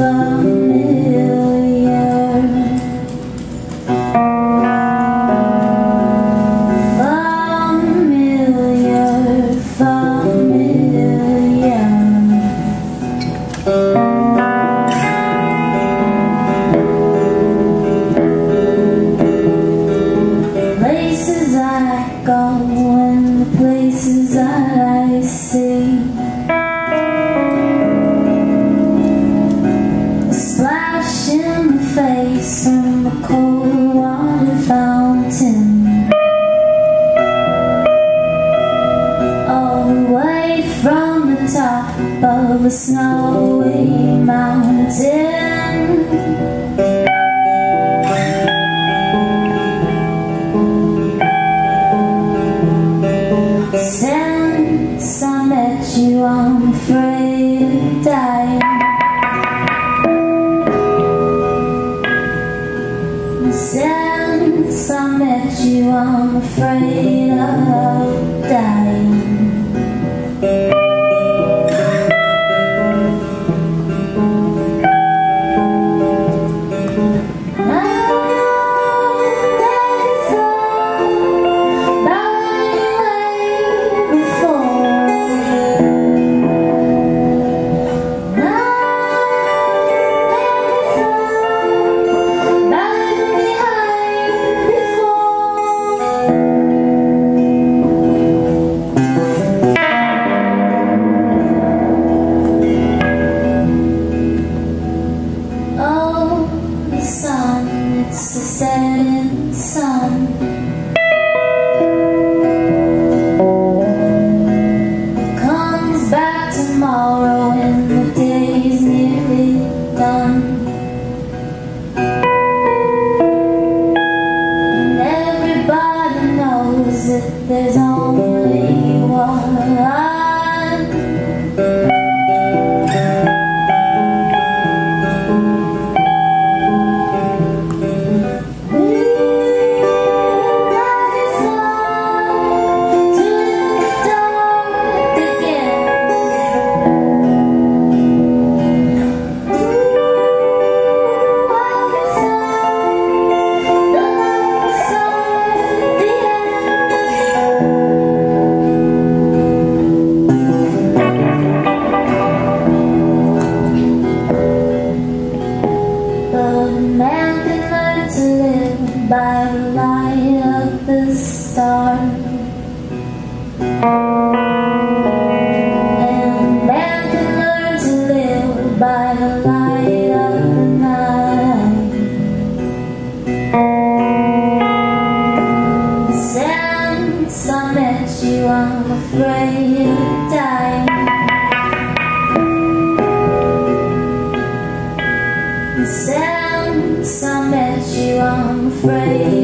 sun. A cold water fountain. Away from the top of a snowy mountain Since I met you, I'm afraid of dying. There's only But man can learn to live by the light of the star. And man can learn to live by the light of the night. Met you, I'm afraid afraid